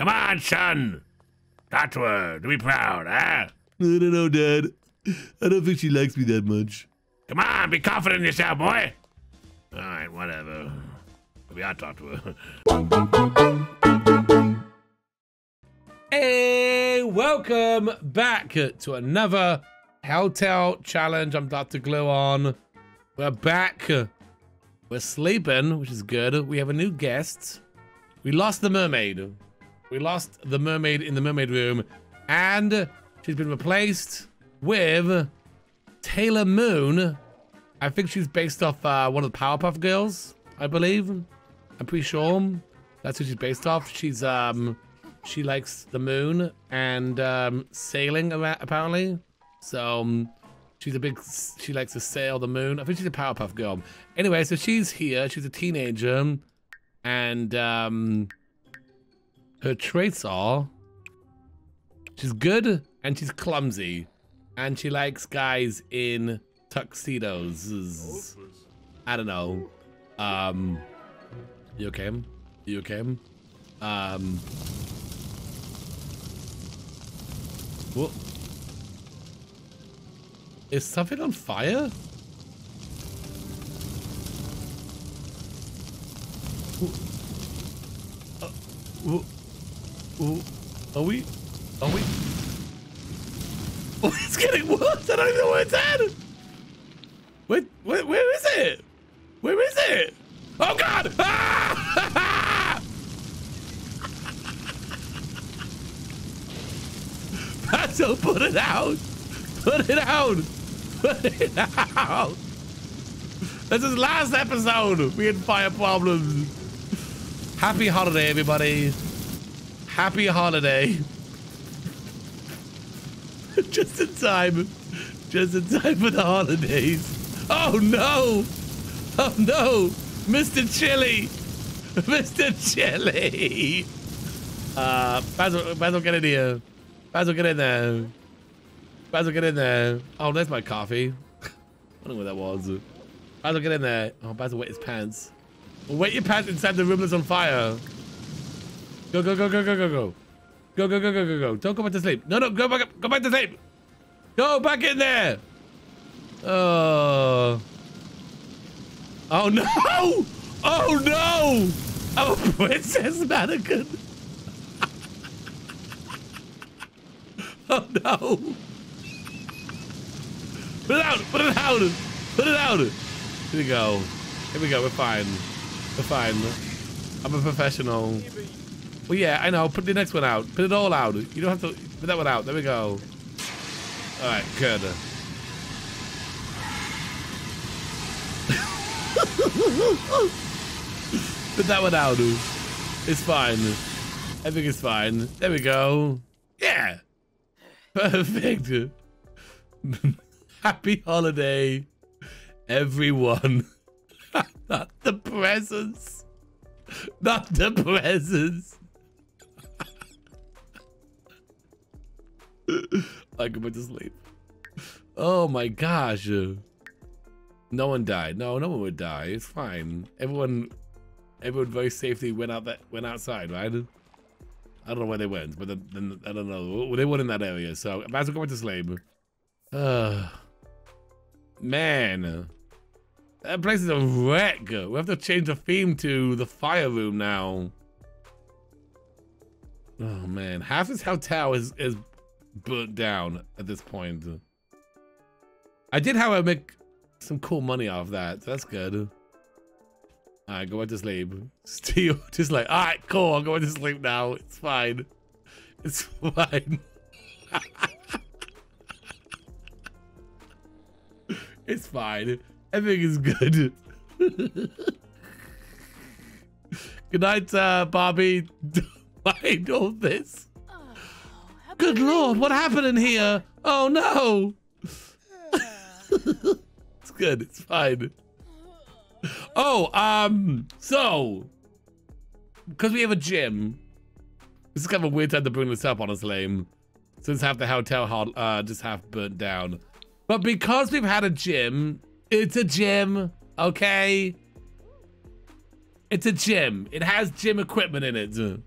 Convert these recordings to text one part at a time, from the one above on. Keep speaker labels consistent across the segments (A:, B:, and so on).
A: Come on, son. Talk to her. To be proud, huh?
B: I don't know, Dad. I don't think she likes me that much.
A: Come on, be confident in yourself, boy. All right, whatever. Maybe I'll talk to her.
C: Hey, welcome back to another Hotel challenge. I'm Dr. Gluon. We're back. We're sleeping, which is good. We have a new guest. We lost the mermaid. We lost the mermaid in the mermaid room, and she's been replaced with Taylor Moon. I think she's based off uh, one of the Powerpuff Girls, I believe. I'm pretty sure that's who she's based off. She's um she likes the moon and um, sailing apparently. So um, she's a big, she likes to sail the moon. I think she's a Powerpuff Girl. Anyway, so she's here. She's a teenager, and um, her traits are she's good and she's clumsy, and she likes guys in tuxedos. I don't know. Um, you okay? You okay? Um, what? Is something on fire? Uh, are we? Are we? Oh, it's getting worse. I don't even know where it's at. Wait, where, where is it? Where is it? Oh God! Ah! Pato, put it out! Put it out! Put it out! This is last episode! We had fire problems. Happy holiday, everybody. Happy holiday. Just in time. Just in time for the holidays. Oh no! Oh no! Mr. Chili! Mr. Chili! Uh, Basil, Basil, get in here. Basil, get in there. Basil, get in there. Oh, there's my coffee. I don't know what that was. Basil, get in there. Oh, Basil, wet his pants. Wet your pants inside the room that's on fire. Go, go, go, go, go, go, go. Go, go, go, go, go, go. Don't go back to sleep. No, no, go back, up. go back to sleep. Go back in there. Oh. Oh, no. Oh, no. Oh, Princess Mannequin. Oh no! Put it out! Put it out! Put it out! Here we go. Here we go. We're fine. We're fine. I'm a professional. Well, yeah, I know. Put the next one out. Put it all out. You don't have to put that one out. There we go. All right, good. put that one out. It's fine. I think it's fine. There we go. Yeah. Perfect. Happy holiday, everyone. Not the presents. Not the presents. I go back to sleep. Oh my gosh. No one died. No, no one would die. It's fine. Everyone, everyone very safely went out that went outside, right? I don't know where they went, but then, I don't know. They weren't in that area, so I might as well go into slave. Uh, man, that place is a wreck. We have to change the theme to the fire room now. Oh man, half this hotel is is burnt down at this point. I did, however, make some cool money off that. That's good. All right, go back to sleep. Steal, just like, all right, cool. I'm going to sleep now. It's fine. It's fine. it's fine. Everything is good. good night, uh, Barbie. Mind all this. Good lord, what happened in here? Oh no. it's good. It's fine. Oh, um, so because we have a gym, this is kind of a weird time to bring this up, honestly. Since half the hotel hall uh, just half burnt down. But because we've had a gym, it's a gym, okay? It's a gym. It has gym equipment in it.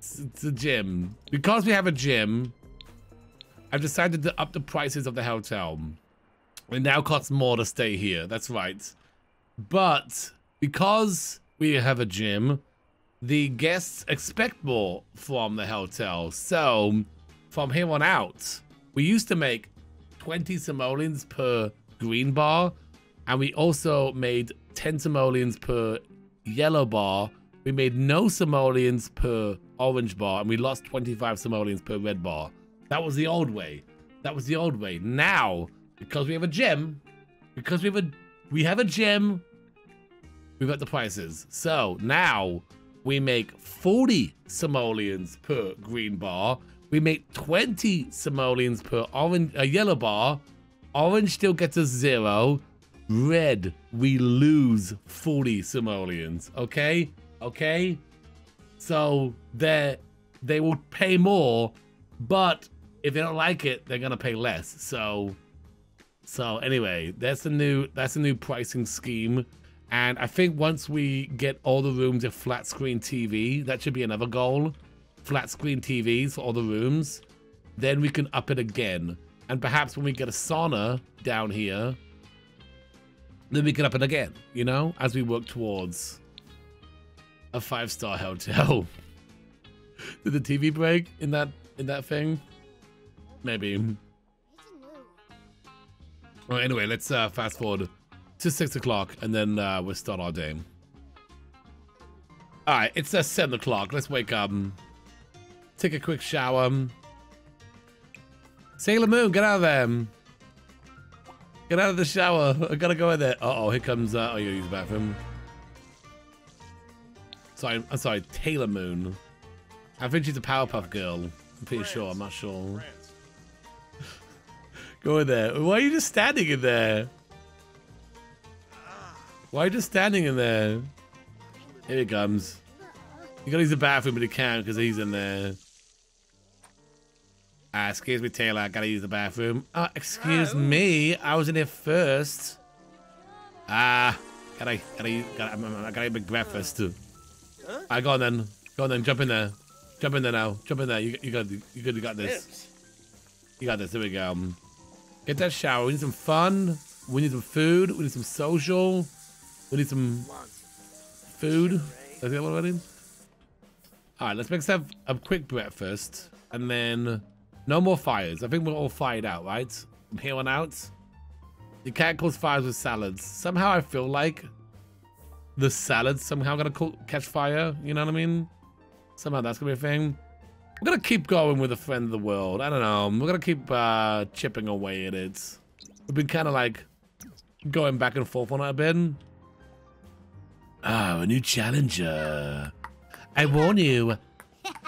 C: It's, it's a gym. Because we have a gym, I've decided to up the prices of the hotel. It now costs more to stay here. That's right. But because we have a gym, the guests expect more from the hotel. So from here on out, we used to make 20 simoleons per green bar, and we also made 10 simoleons per yellow bar. We made no simoleons per orange bar, and we lost 25 simoleons per red bar. That was the old way. That was the old way. Now, because we have a gym, because we have a we have a gym, we've got the prices. So now we make 40 simoleons per green bar. We make 20 simoleons per orange, a yellow bar. Orange still gets us zero. Red, we lose 40 simoleons. Okay? Okay? So they they will pay more, but if they don't like it, they're gonna pay less. So so anyway, that's the new that's a new pricing scheme. And I think once we get all the rooms with flat screen TV, that should be another goal. Flat screen TVs for all the rooms. Then we can up it again. And perhaps when we get a sauna down here, then we can up it again, you know, as we work towards a five-star hotel. Did the TV break in that in that thing? Maybe. Well, anyway, let's uh, fast forward to six o'clock, and then uh, we'll start our day. All right, it's uh, seven o'clock. Let's wake up, take a quick shower. Sailor Moon, get out of there. Get out of the shower. I gotta go in there. Uh oh, here comes. Uh, oh, you use the bathroom. Sorry, I'm sorry, Taylor Moon. I think she's a Powerpuff Girl. I'm pretty sure. I'm not sure. Go in there. Why are you just standing in there? Why are you just standing in there? Here he comes. You gotta use the bathroom, but he can't because he's in there. Ah, excuse me, Taylor. I gotta use the bathroom. Uh, excuse me. I was in here first. Ah, gotta, gotta, gotta, I gotta make breakfast too. I go on then. Go on then. Jump in there. Jump in there now. Jump in there. You, you got, you got, you got this. You got this. Here we go. Get that shower. We need some fun. We need some food. We need some social. We need some food. Is that what I need? All right, let's make some a quick breakfast, and then no more fires. I think we're all fired out, right? From here on out. You can't cause fires with salads. Somehow I feel like the salads somehow gonna catch fire. You know what I mean? Somehow that's gonna be a thing. We're gonna keep going with a friend of the world. I don't know. We're gonna keep uh, chipping away at it. We've been kind of like going back and forth on it a bit. Oh, a new challenger. I warn you.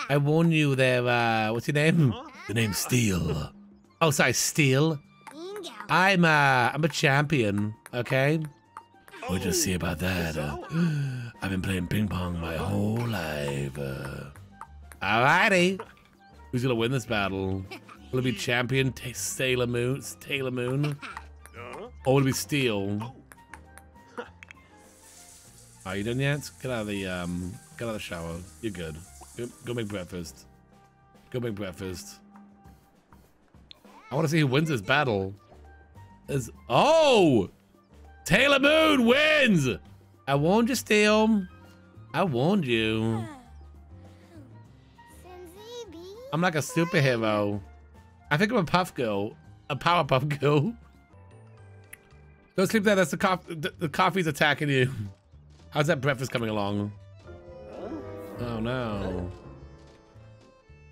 C: I warn you there, uh, what's your name? The name's Steel. Oh, sorry, Steel. I'm, uh, I'm a champion, okay? We'll just see about that. Uh, I've been playing ping pong my whole life. Uh, alrighty. Who's gonna win this battle? Will it be champion T Sailor Moon, Taylor Moon? Or will it be Steel? Are you done yet? Get out of the um, get out of the shower. You're good. Go, go make breakfast. Go make breakfast. I want to see who wins this battle. Is oh, Taylor Moon wins. I warned you, Steel. I warned you. I'm like a superhero. I think I'm a puff girl, a power puff girl. Don't sleep there. That's the coffee. The, the coffee's attacking you. How's that breakfast coming along? Oh no.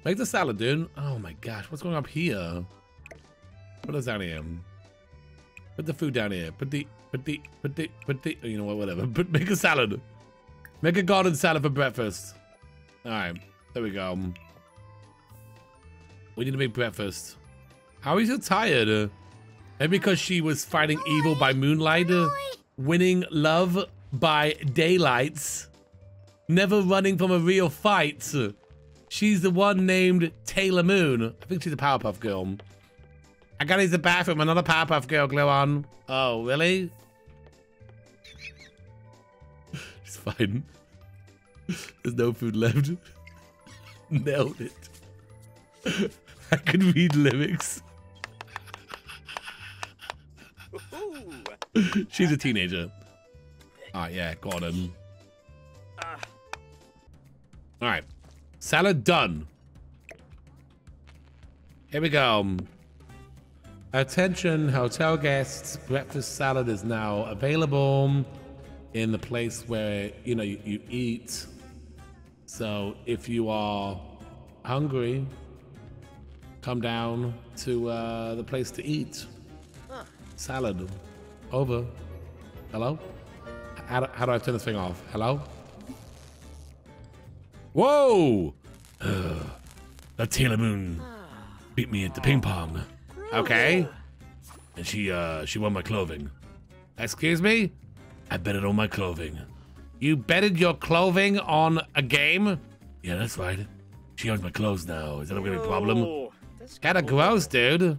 C: Make the salad, dude. Oh my gosh, what's going up here? Put What is down here? Put the food down here. Put the, put the, put the, put the, you know what, whatever. But make a salad. Make a garden salad for breakfast. All right, there we go. We need to make breakfast. How are you so tired? Maybe because she was fighting evil by moonlight, winning love by daylights, never running from a real fight. She's the one named Taylor Moon. I think she's a Powerpuff Girl. I gotta use the bathroom. Another Powerpuff Girl glow on. Oh, really? She's fine. There's no food left. Nailed it. I could read lyrics. She's a teenager. Ah, yeah, got him. All right, salad done. Here we go. Attention, hotel guests. Breakfast salad is now available in the place where you know you, you eat. So if you are hungry, come down to uh, the place to eat. Salad. Over. Hello? How do, how do I turn this thing off? Hello? Whoa! Uh, the Taylor Moon beat me at the ping pong. Okay. And she uh she won my clothing. Excuse me? I betted on my clothing. You betted your clothing on a game? Yeah, that's right. She owns my clothes now. Is that gonna be a problem? Kinda gross, dude.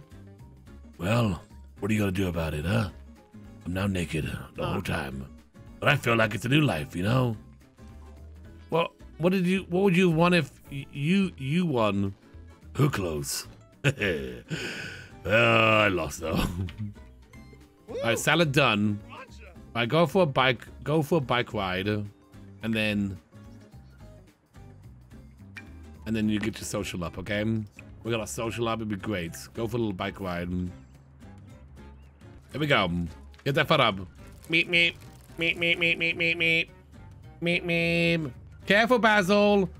C: Well, what are you gonna do about it, huh? I'm now naked the whole time. But I feel like it's a new life, you know? Well, what did you what would you want if you you won her clothes? well, I lost though. Alright, salad done. I go for a bike go for a bike ride and then and then you get your social up, okay? We got a social up, it'd be great. Go for a little bike ride. Here we go. Get that foot up. Meet me. Meet me, meet me, meet me. Meet me. Careful, Basil.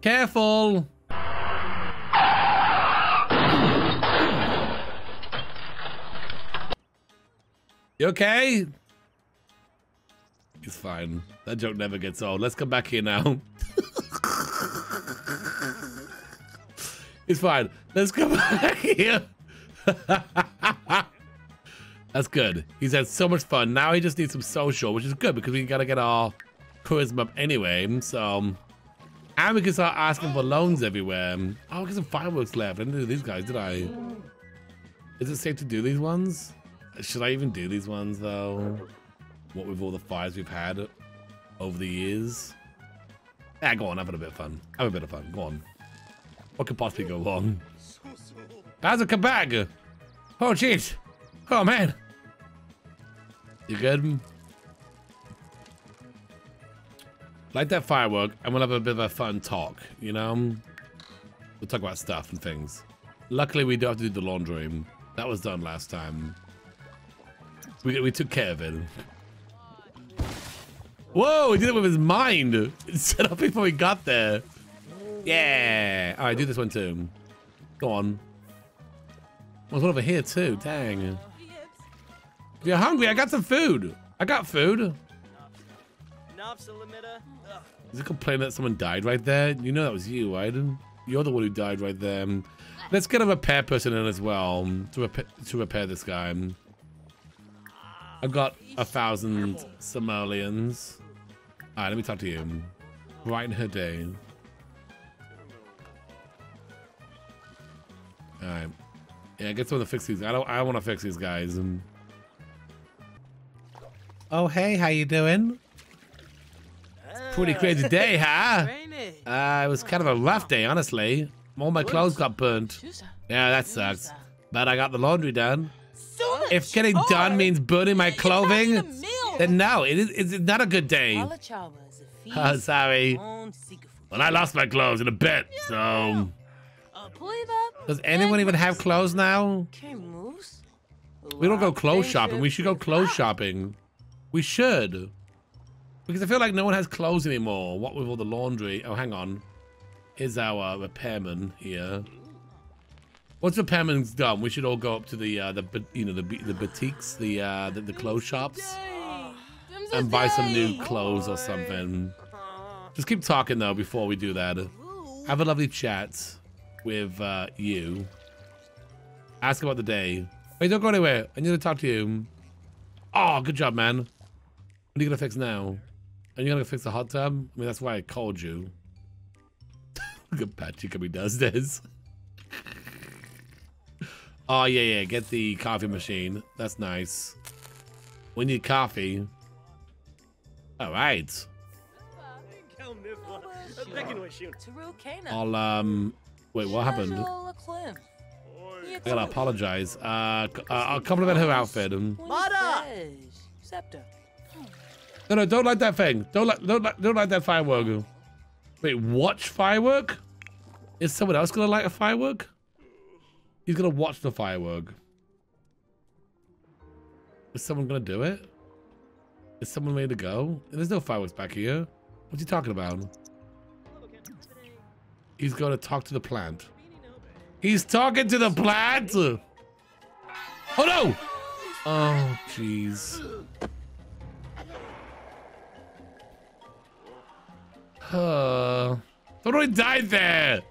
C: Careful. You okay? He's fine. That joke never gets old. Let's come back here now. It's fine. Let's come back here. That's good. He's had so much fun. Now he just needs some social, which is good because we gotta get our charisma up anyway. So, um, and we can start asking for loans everywhere. Oh, I got some fireworks left. I didn't do these guys, did I? Is it safe to do these ones? Should I even do these ones though? What with all the fires we've had over the years? Yeah, go on. Have a bit of fun. Have a bit of fun. Go on. What could possibly go wrong? Basil, come back! Oh, jeez. Oh, man. You good? Light that firework, and we'll have a bit of a fun talk, you know? We'll talk about stuff and things. Luckily, we don't have to do the laundry. That was done last time. We, we took care of it. Whoa, he did it with his mind. It set up before he got there. Yeah. All right, do this one too. Go on. There's one over here too. Dang. If you're hungry, I got some food. I got food. Is it complaining that someone died right there? You know that was you, right? You're the one who died right there. Let's get a repair person in as well to repair, to repair this guy. I've got a thousand simoleons. All right, let me talk to you. Brighten her day. All right. Yeah, get someone to fix these. I don't. I want to fix these guys. And... Oh, hey, how you doing? Pretty crazy day, huh? Uh, it was kind of a rough day, honestly. All my clothes got burnt. Yeah, that sucks. But I got the laundry done. If getting done means burning my clothing, then no, it is. It's not a good day. Oh, sorry. Well, I lost my clothes in a bet, so. Does anyone even have clothes now? We don't go clothes shopping. We should go clothes shopping. We should. Because I feel like no one has clothes anymore. What with all the laundry? Oh, hang on. Is our repairman here. Once the repairman's done, we should all go up to the uh, the you know the the boutiques, the uh, the, the clothes shops, and buy some new clothes or something. Just keep talking though before we do that. Have a lovely chat with uh, you. Ask about the day. Hey, don't go anywhere. I need to talk to you. Oh, good job, man. What are you gonna fix now? Are you gonna fix the hot tub? I mean, that's why I called you. Look at Patrick coming downstairs. oh, yeah, yeah. Get the coffee machine. That's nice. We need coffee. All right. I'll um. Wait, what happened? I gotta apologize. Uh, c- uh, I'll compliment her outfit. And... No, no, don't like that thing. Don't like, don't like, don't like that firework. Wait, watch firework? Is someone else gonna light a firework? He's gonna watch the firework. Is someone gonna do it? Is someone ready to go? There's no fireworks back here. What's he talking about? He's gonna talk to the plant. He's talking to the plant. Oh no! Oh jeez. Uh, already died there.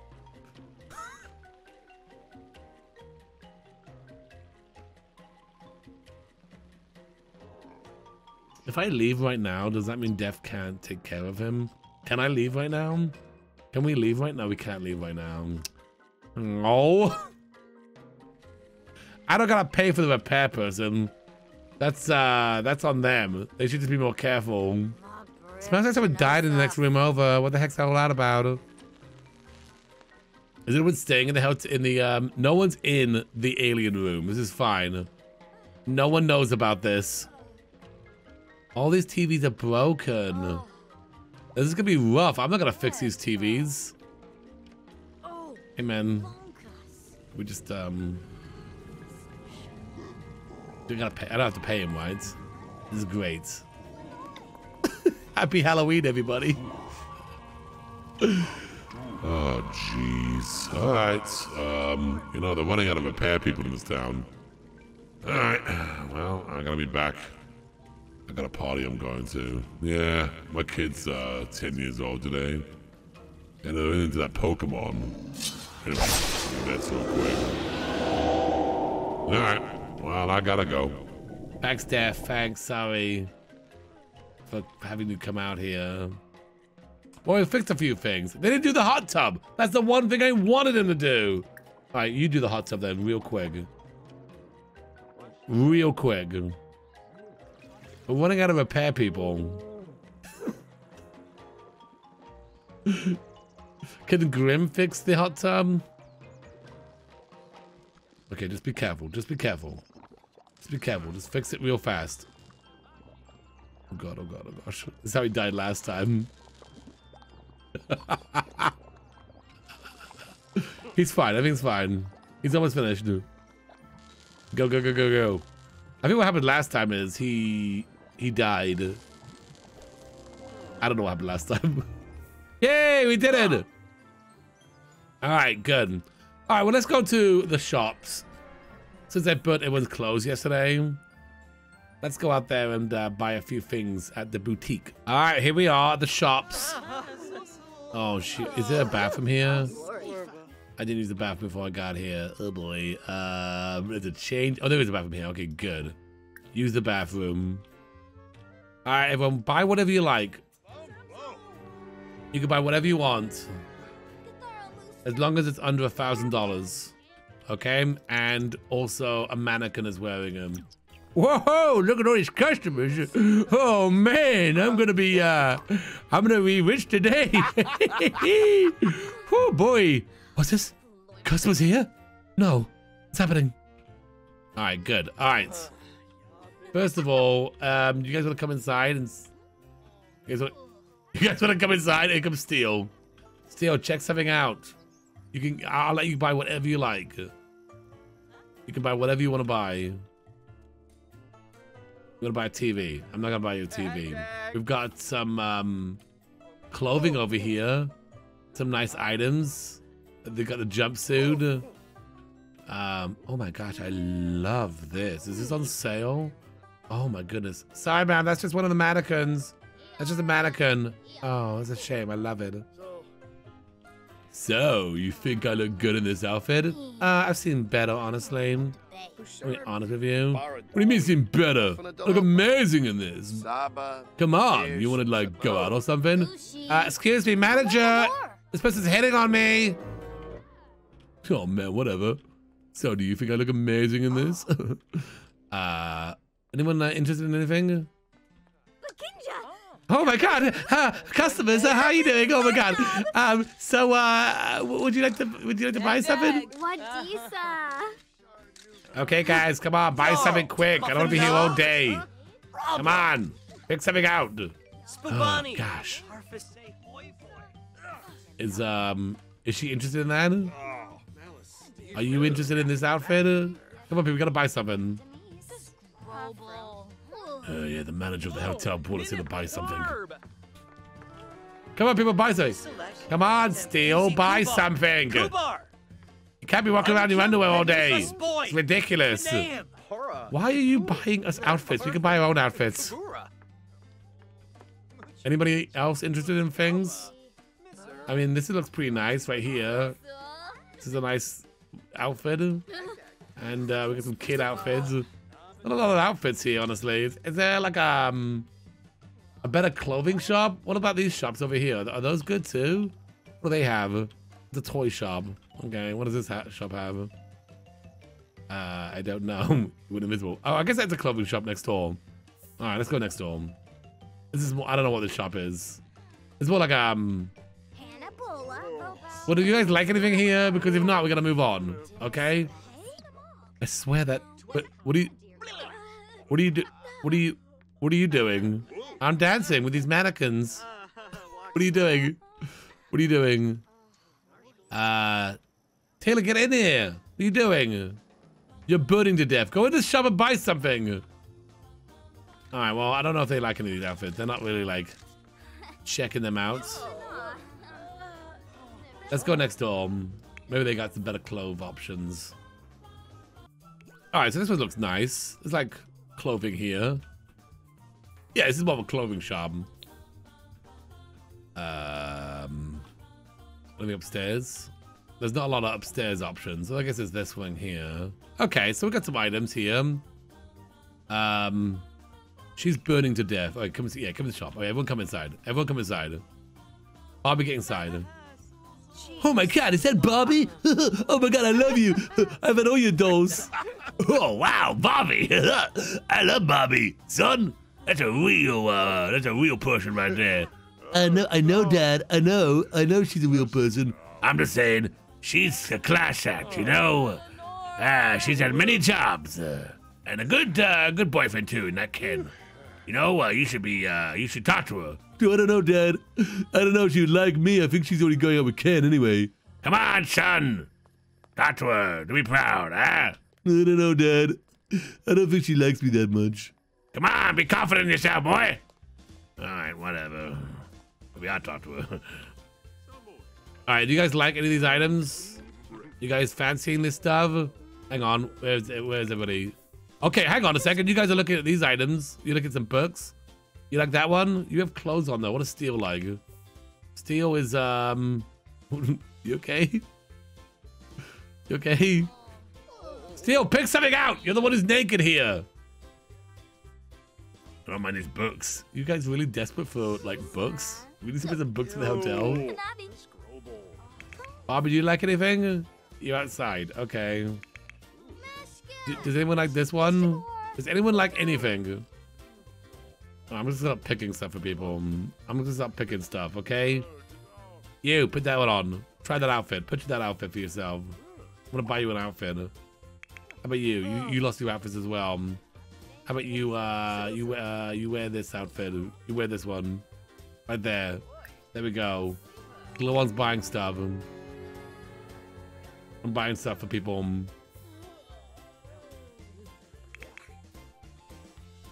C: If I leave right now, does that mean Death can't take care of him? Can I leave right now? Can we leave right now? We can't leave right now. No. I don't gotta pay for the repair person. That's uh that's on them. They should just be more careful. Smells like someone died in the next room over. What the heck's all that about? Is anyone staying in the house in the um no one's in the alien room. This is fine. No one knows about this. All these TVs are broken. This is gonna be rough. I'm not gonna fix these TVs. Hey man. We just um gotta pay I don't have to pay him, right? This is great. Happy Halloween, everybody.
A: Oh, jeez. All right. Um, you know, they're running out of repair people in this town. All right. Well, I'm gonna be back. I got a party I'm going to. Yeah, my kid's uh, 10 years old today. And they're into that Pokemon. Anyway, that's real quick. All right. Well, I gotta go.
C: Thanks, Def. Thanks, sorry for having to come out here. Well, we fixed a few things. They didn't do the hot tub. That's the one thing I wanted them to do. All right, you do the hot tub then, real quick. Real quick. We're running out of repair people. Can Grim fix the hot tub? Okay, just be careful. Just be careful. Just be careful. Just fix it real fast. Oh god, oh god, oh gosh. This is how he died last time. He's fine. Everything's fine. He's almost finished. Go, go, go, go, go. I think what happened last time is he he died. I don't know what happened last time. Yay, we did it! All right, good. All right, well, let's go to the shops. Since I put it was closed yesterday, let's go out there and uh, buy a few things at the boutique. All right, here we are, at the shops. Oh. Is there a bathroom here? I didn't use the bathroom before I got here. Oh, boy. Um, is it change? Oh, there is a bathroom here. Okay, good. Use the bathroom. All right, everyone, buy whatever you like. You can buy whatever you want. As long as it's under a thousand dollars. Okay? And also a mannequin is wearing them. Whoa, look at all these customers. Oh man, I'm gonna be uh I'm gonna be rich today. oh boy. What's this? Customers here? No. What's happening? Alright, good. Alright. First of all, um, you guys wanna come inside and you guys wanna, you guys wanna come inside? Here comes Steel. Steel, check something out. You can I'll let you buy whatever you like. You can buy whatever you want to buy. You want to buy a TV? I'm not gonna buy you a TV. We've got some um, clothing over here. Some nice items. They got the jumpsuit. Um, oh my gosh, I love this. Is this on sale? Oh my goodness. Sorry, man. That's just one of the mannequins. That's just a mannequin. Oh, it's a shame. I love it. So, you think I look good in this outfit? Uh, I've seen better, honestly. I'll be honest with you. What do you mean seen better? I look amazing in this. Come on, you want to like go out or something? Uh, excuse me, manager. This person's hitting on me. Oh man, whatever. So, do you think I look amazing in this? uh, anyone uh, interested in anything? Oh my god, uh, customers, uh, how are you doing? Oh my god. Um, so, uh, would you like to would you like to buy something?
D: Wadisa.
C: Okay, guys, come on, buy something quick. I don't want to be here all day. Come on, pick something out. Oh, gosh. Is um, is she interested in that? Are you interested in this outfit? Come on, people, we gotta buy something. Uh, yeah, the manager of the hotel brought us here to buy something. Come on, people, buy something. Come on, Steel, buy something. You can't be walking around in your underwear all day. It's ridiculous. Why are you buying us outfits? We can buy our own outfits. Anybody else interested in things? I mean, this looks pretty nice right here. This is a nice outfit. And uh, we got some kid outfits. Not a lot of outfits here, honestly. Is, is there like um a better clothing shop? What about these shops over here? Are those good too? What do they have? The toy shop. Okay, what does this shop have? Uh, I don't know. With invisible. Oh, I guess that's a clothing shop next door. All right, let's go next door. This is more. I don't know what this shop is. It's more like um. Well, do you guys like anything here? Because if not, we're gonna move on. Okay. I swear that. But what do you? What are you do? What are you? What are you doing? I'm dancing with these mannequins. What are you doing? What are you doing? Uh, Taylor, get in here. What are you doing? You're burning to death. Go in the shop and buy something. All right. Well, I don't know if they like any of these outfits. They're not really like checking them out. Let's go next door. Maybe they got some better clove options. All right, so this one looks nice. It's like clothing here. Yeah, this is more of a clothing shop. Um, living upstairs. There's not a lot of upstairs options. So I guess there's this one here. Okay, so we got some items here. Um, she's burning to death. Okay, come yeah, come to the shop. Okay, everyone come inside. Everyone come inside. Barbie, get inside. Oh my god, is that Barbie? oh my god, I love you. I've had all your dolls.
B: Oh wow, Barbie! I love Barbie, son. That's a real, uh, that's a real person right there.
C: I know, I know, Dad. I know, I know she's a real person.
B: I'm just saying, she's a class act, you know. Ah, she's had many jobs, uh, and a good, uh, good boyfriend too, that Ken. You know, uh, you should be, uh, you should talk to her.
C: Dude, I don't know, Dad. I don't know if she'd like me. I think she's already going out with Ken anyway.
B: Come on, son. Talk to her. To be proud, huh?
C: I don't know, Dad. I don't think she likes me that much.
B: Come on, be confident in yourself, boy. All right, whatever. Maybe I'll talk to her.
C: All right, do you guys like any of these items? You guys fancying this stuff? Hang on, where's where's everybody? Okay, hang on a second. You guys are looking at these items. You look at some books. You like that one? You have clothes on though. What is steel like? Steel is um. you okay? You okay? Steel, pick something out. You're the one who's naked here.
B: I don't mind these books.
C: You guys really desperate for like books? We need to put some books in the hotel. Barbie, do you like anything? You're outside. Okay. Does anyone like this one? Does anyone like anything? I'm just gonna start picking stuff for people. I'm gonna start picking stuff, okay? You, put that one on. Try that outfit. Put that outfit for yourself. I'm gonna buy you an outfit. How about you? You, you lost your outfits as well. How about you, uh, you, uh, you wear this outfit. You wear this one. Right there. There we go. Gluon's buying stuff. I'm buying stuff for people.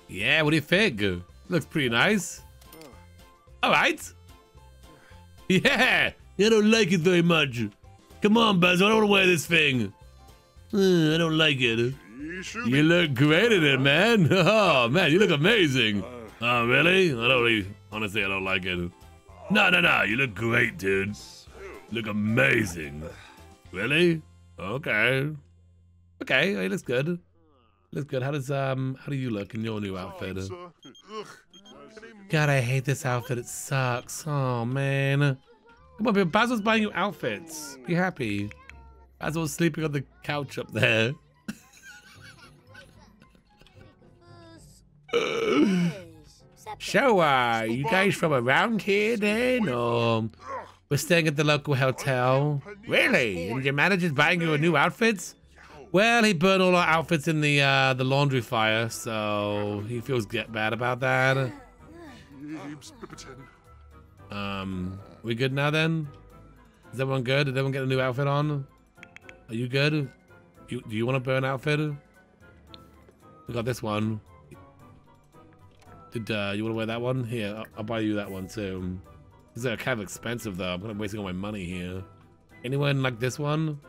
C: Yeah, what do you think? Looks pretty nice. All right. Yeah, I don't like it very much. Come on, Buzz, I don't want to wear this thing. Uh, I don't like it. You look great in it, man. Oh, man, you look amazing. Oh, really? I don't really, honestly, I don't like it. No, no, no, you look great, dude. Look amazing. Really? Okay. Okay, it looks good. Looks good. How does um how do you look in your new outfit? God, I hate this outfit. It sucks. Oh man. Come on. Basil's buying you outfits. Be happy. Basil's sleeping on the couch up there. So, uh, you guys from around here then, or we're staying at the local hotel? Really? And your manager's buying you a new outfits? Well, he burned all our outfits in the uh, the laundry fire, so he feels get bad about that. Um, we good now then? Is everyone good? Did everyone get a new outfit on? Are you good? You, do you want to burn outfit? We got this one. Did uh, you want to wear that one? Here, I'll, I'll buy you that one too. These are kind of expensive though. I'm kind of wasting all my money here. Anyone like this one?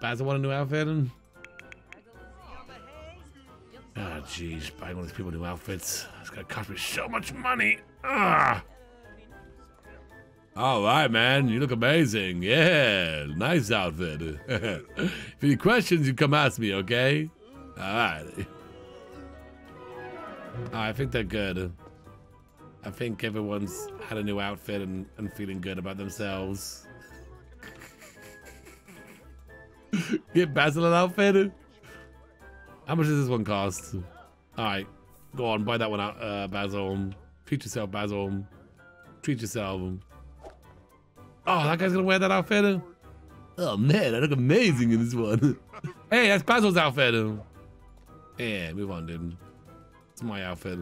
C: Basil want a new outfit? Oh, jeez, buying all these people new outfits. It's gonna cost me so much money. Ah. All right, man. You look amazing. Yeah, nice outfit. if you have any questions, you come ask me, okay? All right. Oh, I think they're good. I think everyone's had a new outfit and, and feeling good about themselves. Get Basil an outfit? How much does this one cost? Alright, go on, buy that one out, uh, Basil. Treat yourself, Basil. Treat yourself. Oh, that guy's gonna wear that outfit? Oh man, I look amazing in this one. hey, that's Basil's outfit. Yeah, move on, dude. It's my outfit.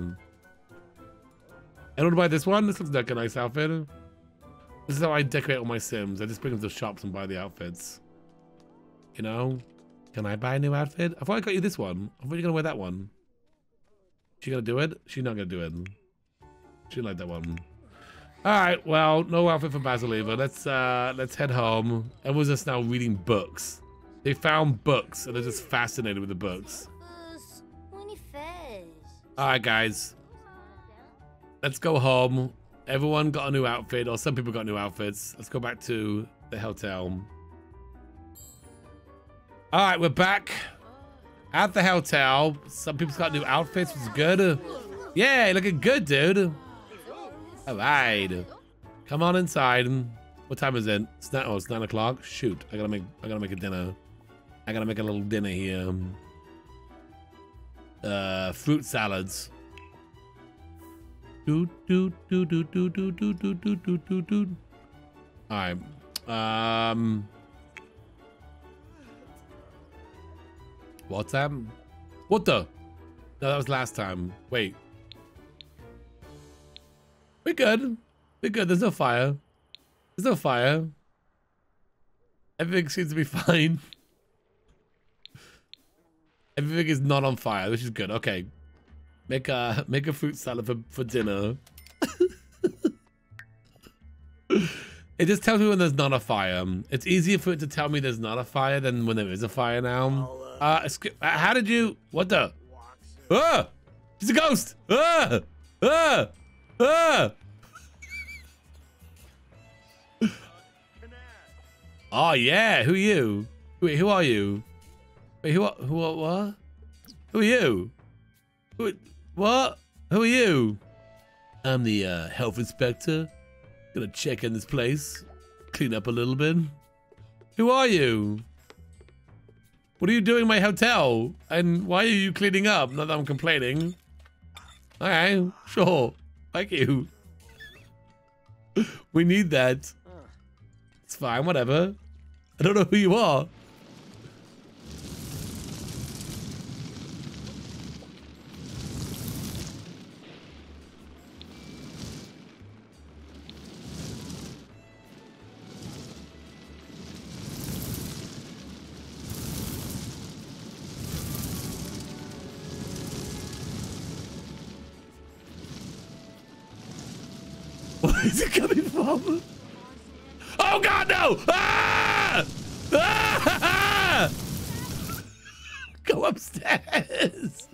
C: I don't buy this one. This looks like a nice outfit. This is how I decorate all my Sims. I just bring them to shops and buy the outfits. You know? Can I buy a new outfit? I thought I got you this one. I thought you were gonna wear that one. She gonna do it? She's not gonna do it. She like that one. Alright, well, no outfit for Basil either. Let's uh let's head home. Everyone's just now reading books. They found books and they're just fascinated with the books. Alright guys. Let's go home. Everyone got a new outfit, or some people got new outfits. Let's go back to the hotel. Alright, we're back at the hotel. Some people's got new outfits, is good. Yeah, looking good, dude. All right. Come on inside. What time is it? It's not, oh, it's nine o'clock. Shoot, I gotta make, I gotta make a dinner. I gotta make a little dinner here. Uh, fruit salads. Do do do do do do do do do do do. All right. Um. What's that? What the? No, that was last time. Wait. We're good. We're good. There's no fire. There's no fire. Everything seems to be fine. Everything is not on fire, which is good. Okay. Make a make a fruit salad for, for dinner. it just tells me when there's not a fire. It's easier for it to tell me there's not a fire than when there is a fire now. Uh, uh how did you? What the? Ah! He's a ghost! Ah! Ah! Ah! oh yeah, who are you? Wait, who are you? Wait, who? Who? What? Who are you? Who? What? Who are you? I'm the uh, health inspector. Gonna check in this place, clean up a little bit. Who are you? What are you doing in my hotel? And why are you cleaning up? Not that I'm complaining. Okay, sure. Thank you. We need that. It's fine, whatever. I don't know who you are. Where is it coming from? Oh god, no! Ah! Ah! Go upstairs!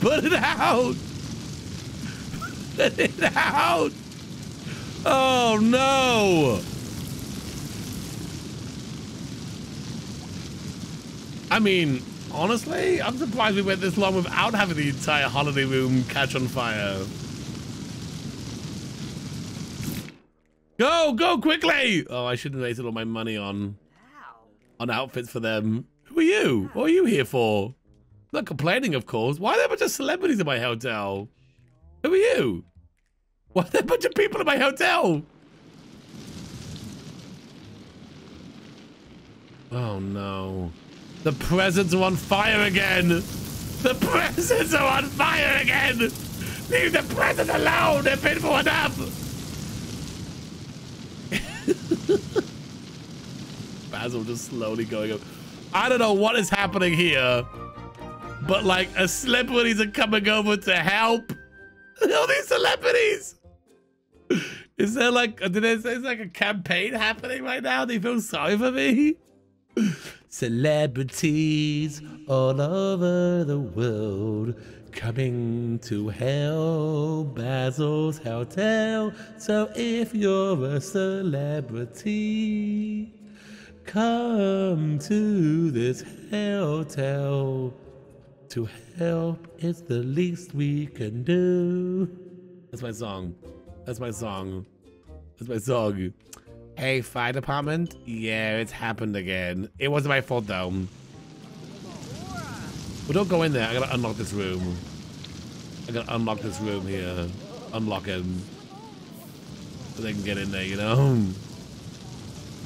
C: Put it out! Put it out! Oh no! I mean, Honestly, I'm surprised we went this long without having the entire holiday room catch on fire. Go, go quickly! Oh, I shouldn't have wasted all my money on on outfits for them. Who are you? What are you here for? Not complaining, of course. Why are there a bunch of celebrities in my hotel? Who are you? Why are there a bunch of people in my hotel? Oh no. The presents are on fire again! The presents are on fire again! Leave the presents alone! They're painful enough! Basil just slowly going up. I don't know what is happening here, but like a celebrities are coming over to help. All these celebrities. Is there like, did there, is like a campaign happening right now? You feel sorry for me? Celebrities all over the world coming to help Basil's hotel. So if you're a celebrity, come to this hotel. To help is the least we can do. That's my song. That's my song. That's my song. Hey, fire department? Yeah, it's happened again. It wasn't my fault though. Well, don't go in there. I gotta unlock this room. I gotta unlock this room here. Unlock it. So they can get in there, you know?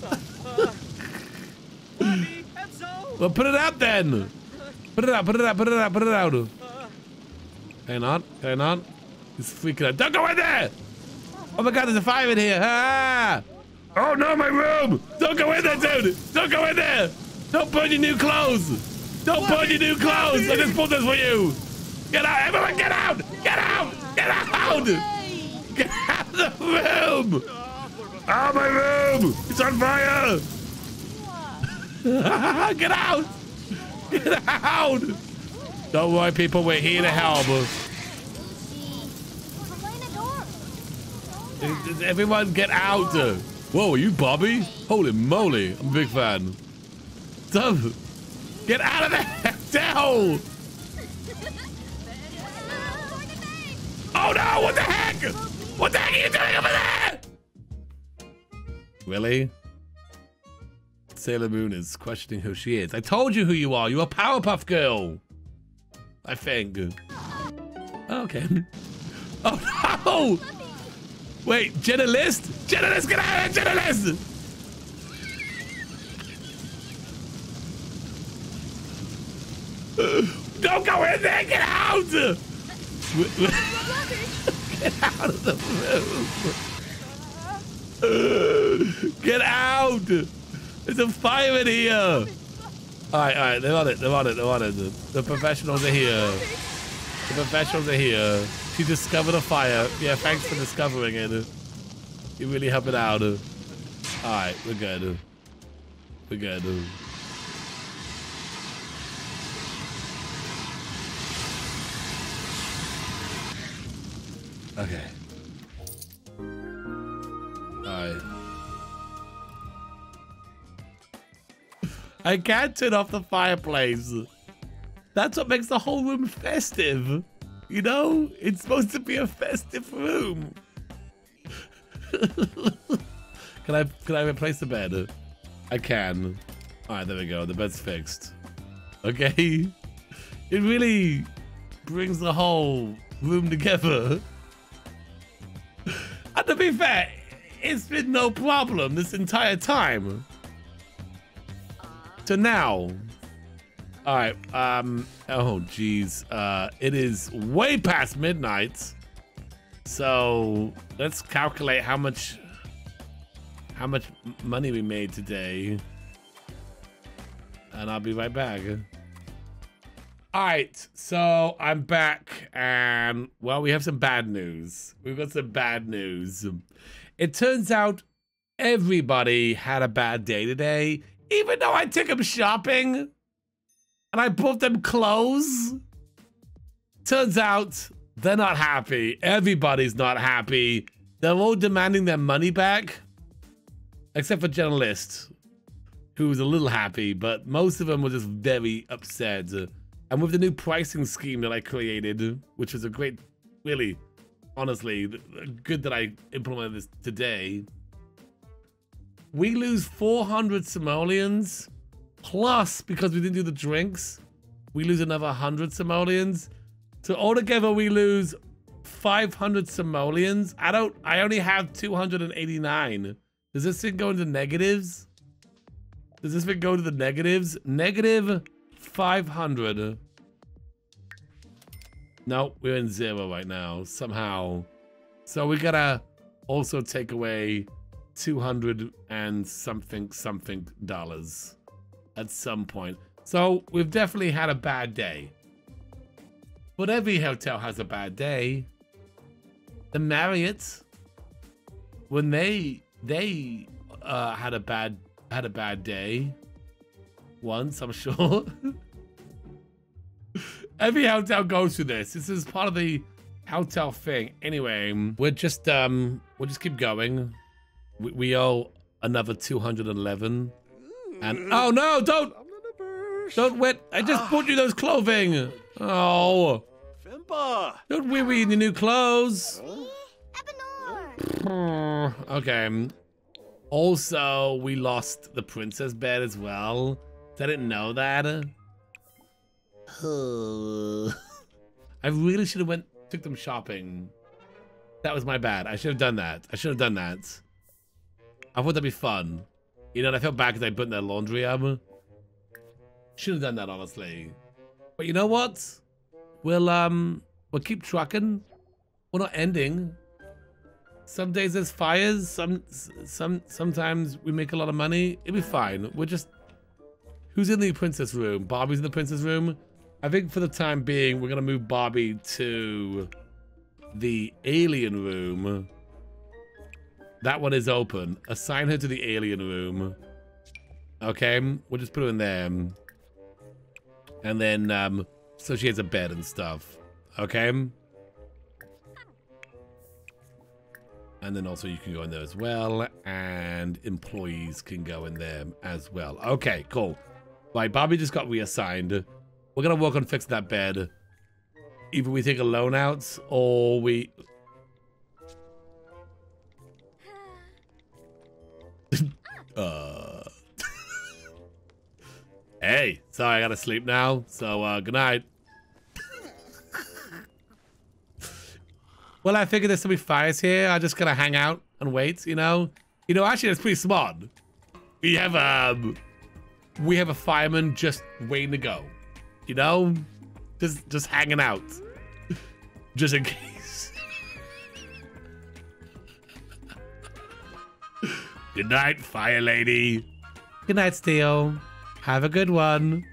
C: well, put it out then! Put it out, put it out, put it out, put it out. Hang on, hang on. He's freaking out. Don't go in there! Oh my god, there's a fire in here! Ah! Oh no, my room! Don't go in there, dude! Don't go in there! Don't burn your new clothes! Don't burn your new clothes! I just bought this for you! Get out! Everyone, get out! Get out! Get out! Get out of the room! Oh, my room! It's on fire! get out! Get out! Don't worry, people. We're here to help. Everyone, get out! Whoa, are you Bobby? Holy moly, I'm a big fan. Dumb. Get out of there! Down! Oh no, what the heck? What the heck are you doing over there? Really? Sailor Moon is questioning who she is. I told you who you are. You're a Powerpuff Girl. I think. Okay. Oh no! Wait, journalist? Journalist, get out of here, journalist! Don't go in there, get out! get out of the room! Get out! There's a fire in here! Alright, alright, they're on it, they're on it, they're on it. The professionals are here. The professionals are here. She discovered a fire. Yeah, thanks for discovering it. You really helped it out. Alright, we're good. We're good. Okay. Alright. I can't turn off the fireplace. That's what makes the whole room festive. You know, it's supposed to be a festive room. can I can I replace the bed? I can. All right, there we go. The bed's fixed. Okay. It really brings the whole room together. And to be fair, it's been no problem this entire time. To now. All right. Um. Oh, geez. Uh, it is way past midnight. So let's calculate how much how much money we made today. And I'll be right back. All right, so I'm back, and well, we have some bad news. We've got some bad news. It turns out everybody had a bad day today, even though I took them shopping and I bought them clothes. Turns out they're not happy. Everybody's not happy. They're all demanding their money back, except for journalists, who was a little happy, but most of them were just very upset. And with the new pricing scheme that I created, which was a great, really, honestly, good that I implemented this today, we lose 400 simoleons Plus, because we didn't do the drinks, we lose another 100 simoleons. So altogether, we lose 500 simoleons. I don't, I only have 289. Does this thing go into negatives? Does this thing go to the negatives? Negative 500. No, we're in zero right now, somehow. So we gotta also take away 200 and something something dollars at some point. So we've definitely had a bad day. But every hotel has a bad day. The Marriott, when they they uh, had a bad had a bad day once, I'm sure. every hotel goes through this. This is part of the hotel thing. Anyway, we're just um we'll just keep going. We, we owe another 211. And oh no, don't don't wet. I just bought you those clothing. Oh.
D: Fimpa!
C: Don't wear me in your new clothes. Hmm, okay. Also, we lost the princess bed as well. I didn't know that. I really should have went took them shopping. That was my bad. I should have done that. I should have done that. I thought that'd be fun. You know, I felt bad because I put in their laundry up. Should have done that, honestly. But you know what? We'll um, we'll keep trucking. We're not ending. Some days there's fires. Some, some, sometimes we make a lot of money. It'll be fine. We're just. Who's in the princess room? Barbie's in the princess room. I think for the time being, we're gonna move Barbie to the alien room. That one is open. Assign her to the alien room. Okay, we'll just put her in there. And then, um, so she has a bed and stuff. Okay? And then also you can go in there as well. And employees can go in there as well. Okay, cool. Right, Bobby just got reassigned. We're gonna work on fixing that bed. Either we take a loan out or we... uh... hey, sorry, I gotta sleep now. So, uh, good night. well, I figured there's so many fires here. I'm just gonna hang out and wait, you know? You know, actually, that's pretty smart. We have, um... We have a fireman just waiting to go. You know? Just, just hanging out. just in case. Good night, fire lady. Good night, Steel. Have a good one.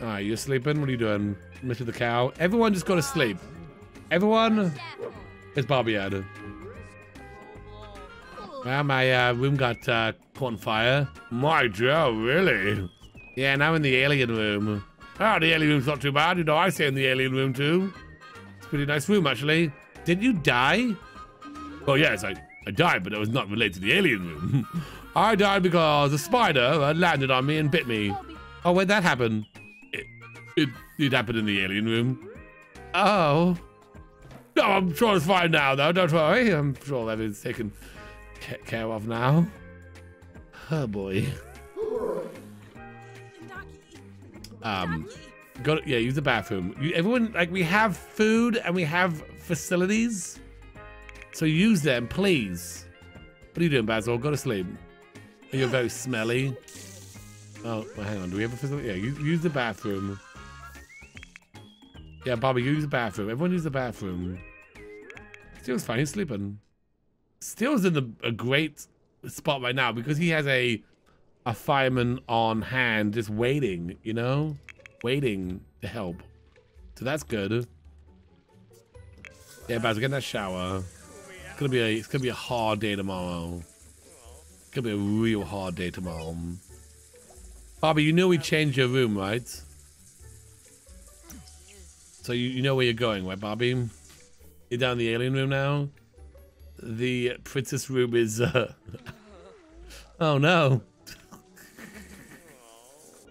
C: Alright, you're sleeping? What are you doing? Mr. the cow. Everyone just go to sleep. Everyone. It's Bobby at? Well, my uh, room got uh, caught on fire. My Joe, really? Yeah, now in the alien room. Oh, the alien room's not too bad. You know, I stay in the alien room too. It's a pretty nice room, actually. Did you die? Oh, yes, I, I died, but it was not related to the alien room. I died because a spider landed on me and bit me. Oh, where'd that happen? It, it, it happened in the alien room. Oh. No, I'm sure it's fine now, though. Don't worry. I'm sure everything's taken care of now. Oh, boy. Um, go yeah, use the bathroom. You, everyone, like, we have food and we have facilities. So use them, please. What are you doing, Basil? Go to sleep. Oh, you're very smelly. Oh, well, hang on. Do we have a facility? Yeah, use, use the bathroom. Yeah, Bobby, use the bathroom. Everyone use the bathroom. Steel's fine. He's sleeping. Steel's in the, a great spot right now because he has a a fireman on hand just waiting, you know? Waiting to help. So that's good. Yeah, Basil, get in that shower. It's gonna be a it's gonna be a hard day tomorrow. It's gonna be a real hard day tomorrow. Bobby, you know we changed your room, right? So you, you know where you're going, right, Bobby? You're down in the alien room now? The princess room is uh Oh no.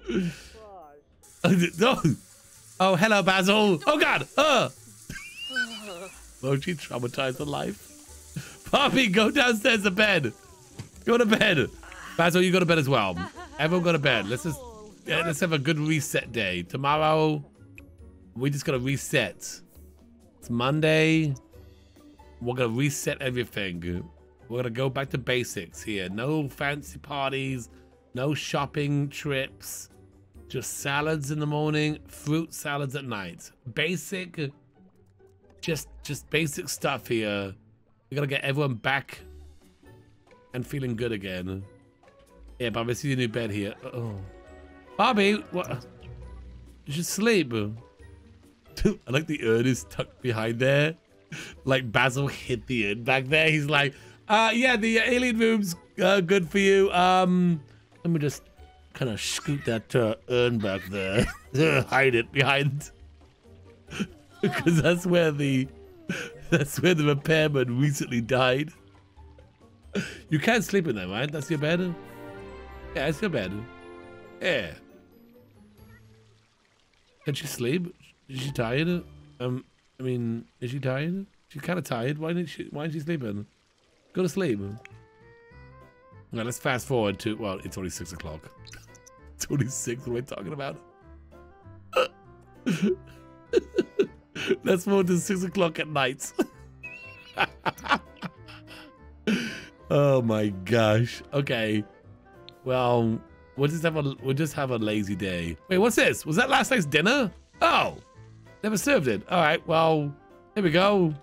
C: no. Oh, hello, Basil. Oh, God. Uh. Won't you traumatize the life? Poppy, go downstairs to bed. Go to bed. Basil, you go to bed as well. Everyone go to bed. Let's just yeah, let's have a good reset day. Tomorrow, we just gotta reset. It's Monday. We're gonna reset everything. We're gonna go back to basics here. No fancy parties, no shopping trips. Just salads in the morning, fruit salads at night. Basic, just just basic stuff here. We gotta get everyone back and feeling good again. Yeah, Bobby, I see your new bed here. Uh oh. Bobby, what? You should sleep. I like the urn is tucked behind there. Like Basil hit the urn back there. He's like, uh, yeah, the alien room's uh, good for you. Um, let me just kind of scoot that uh, urn back there. Hide it behind. because that's where the that's where the repairman recently died. You can't sleep in there, right? That's your bed? Yeah, it's your bed. Yeah. Can she sleep? Is she tired? Um, I mean, is she tired? She's kind of tired. Why didn't she? Why isn't she sleeping? Go to sleep. Now let's fast forward to. Well, it's only six o'clock. It's only six. What are we talking about? let's move to six o'clock at night. oh my gosh. Okay. Well, we'll just have a we'll just have a lazy day. Wait, what's this? Was that last night's dinner? Oh, never served it. All right. Well, here we go.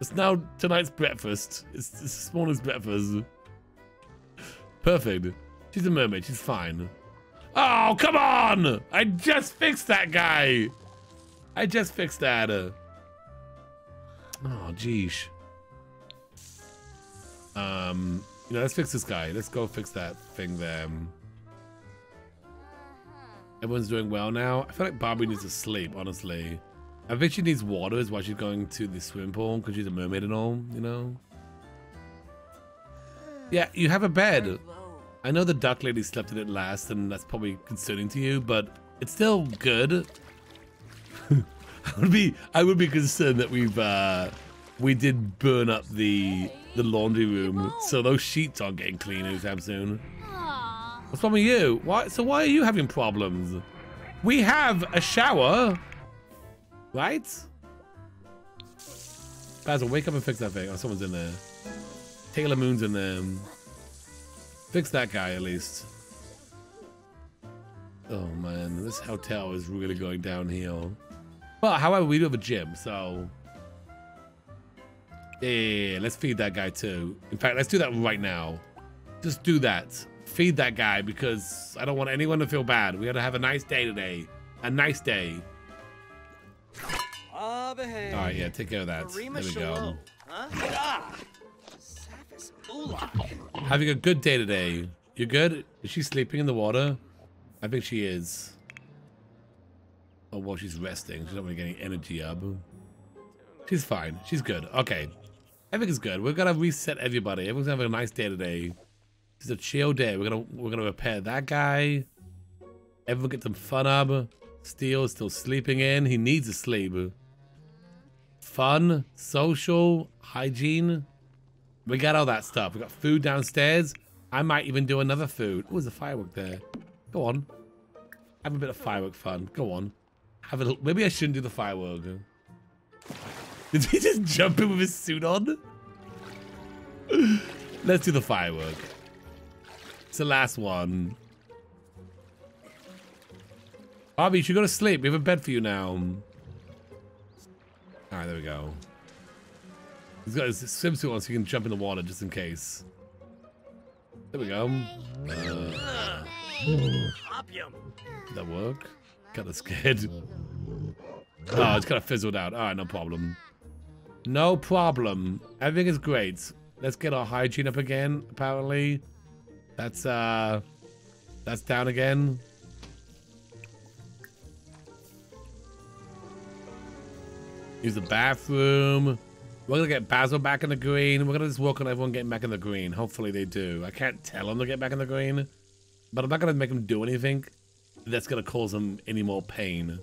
C: It's now tonight's breakfast. It's this morning's breakfast. Perfect. She's a mermaid. She's fine. Oh, come on! I just fixed that guy. I just fixed that. Oh, geesh. Um, you know, let's fix this guy. Let's go fix that thing there. Everyone's doing well now. I feel like Barbie needs to sleep, honestly. I think she needs water is why she's going to the swim pool because she's a mermaid and all, you know? Yeah, you have a bed. I know the duck lady slept in it last and that's probably concerning to you, but it's still good. I would be I would be concerned that we've uh we did burn up the the laundry room, so those sheets aren't getting clean anytime soon. What's wrong with you? Why? So why are you having problems? We have a shower, right? Basil, wake up and fix that thing. Oh, someone's in there. Taylor Moon's in there. Fix that guy at least. Oh man, this hotel is really going downhill. Well, however, we do have a gym, so yeah, let's feed that guy too. In fact, let's do that right now. Just do that. Feed that guy because I don't want anyone to feel bad. We got to have a nice day today. A nice day. All right, yeah, take care of that. There we go. Having a good day today. You good? Is she sleeping in the water? I think she is. Oh, well, she's resting. She's not really getting energy up. She's fine. She's good. Okay. Everything's good. We're gonna reset everybody. Everyone's having a nice day today. It's a chill day. We're gonna we're gonna repair that guy. Everyone get some fun up. Steel is still sleeping in. He needs to sleep. Fun, social, hygiene. We got all that stuff. We got food downstairs. I might even do another food. Oh, there's a firework there. Go on. Have a bit of firework fun. Go on. Have a maybe I shouldn't do the firework. Did he just jump in with his suit on? Let's do the firework. It's the last one. Bobby, you should go to sleep. We have a bed for you now. Alright, there we go. He's got his swimsuit on so he can jump in the water just in case. There we go. Uh, did that work? Kinda scared. Oh, it's kind of fizzled out. Alright, no problem. No problem. Everything is great. Let's get our hygiene up again, apparently. That's, uh... That's down again. Use the bathroom. We're gonna get Basil back in the green. We're gonna just work on everyone getting back in the green. Hopefully they do. I can't tell them to get back in the green. But I'm not gonna make them do anything that's gonna cause him any more pain.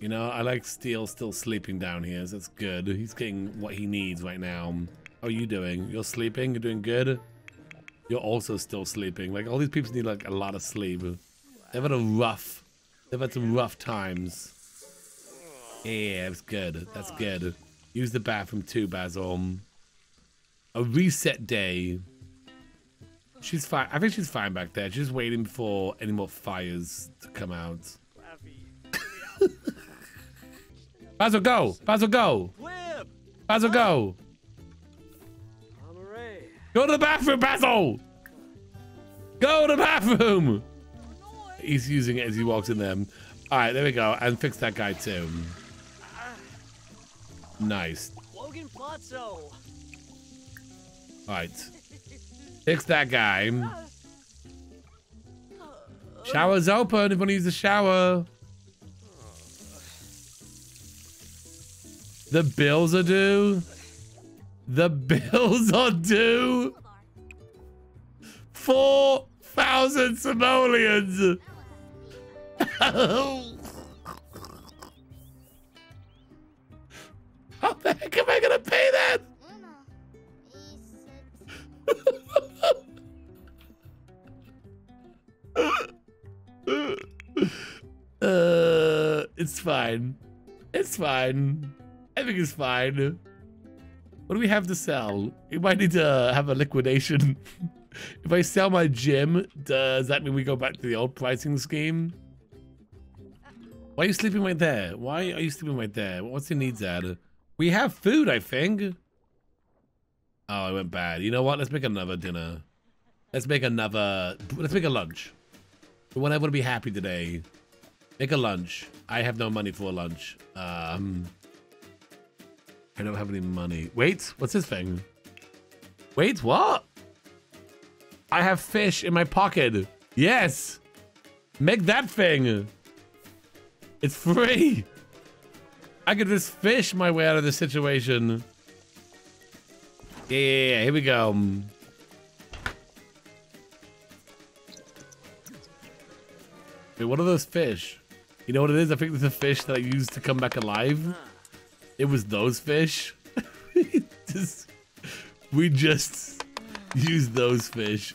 C: You know, I like Steel still sleeping down here, so that's good. He's getting what he needs right now. How are you doing? You're sleeping? You're doing good? You're also still sleeping. Like all these people need like a lot of sleep. They've had a rough. They've had some rough times. Yeah, that's good. That's good. Use the bathroom too, Basil. A reset day. She's fine. I think she's fine back there. She's waiting for any more fires to come out. Basil, go! Basil, go! Basil, go! Go to the bathroom, Basil! Go to the bathroom! He's using it as he walks in there. All right, there we go. And fix that guy too. Nice.
D: Logan Plazzo.
C: All right. Fix that guy. Shower's open if one needs a shower. The bills are due. The bills are due. 4,000 simoleons. How the heck am I going to pay that? It's fine. It's fine. I think it's fine. What do we have to sell? We might need to have a liquidation. if I sell my gym, does that mean we go back to the old pricing scheme? Why are you sleeping right there? Why are you sleeping right there? What's your needs at? We have food, I think. Oh, it went bad. You know what? Let's make another dinner. Let's make another. Let's make a lunch. We want everyone to be happy today. Make a lunch. I have no money for a lunch. Um, I don't have any money. Wait, what's this thing? Wait, what? I have fish in my pocket. Yes. Make that thing. It's free. I could just fish my way out of this situation. Yeah, yeah, yeah. Here we go. Wait, what are those fish? You know what it is? I think it's a fish that I used to come back alive. It was those fish. just, we just used those fish.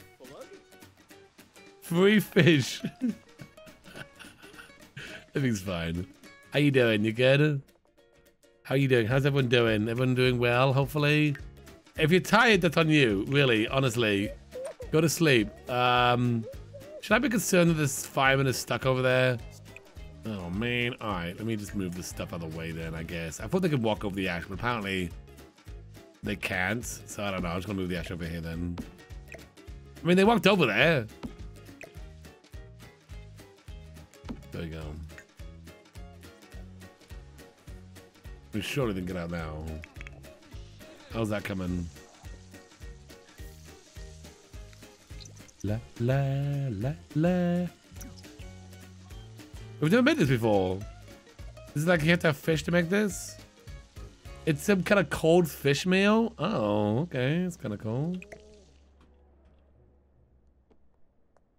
C: Free fish. Everything's fine. How you doing? You good? How you doing? How's everyone doing? Everyone doing well, hopefully? If you're tired, that's on you. Really, honestly. Go to sleep. Um, should I be concerned that this fireman is stuck over there? Oh, man. All right, let me just move this stuff out of the way then, I guess. I thought they could walk over the ash, but apparently they can't. So I don't know. I'm just going to move the ash over here then. I mean, they walked over there. There you go. We surely didn't get out now. How's that coming? La la la la. We've never made this before. Is it like you have to have fish to make this? It's some kind of cold fish meal? Oh, okay. It's kind of cool.